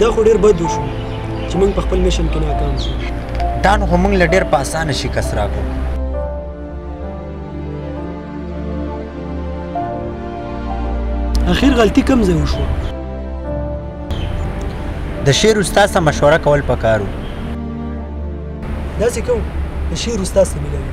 دا خو ډیر بد وشو چې موږ په خپل میشن کې ناکام شو دا نو خو موږ له ډیر په اسانه شکست راکړو اخیر غلطي کم ځای وشو د شعر استاد سره مشوره کول پکارو داسې کوم د شعر استاد سره ملوي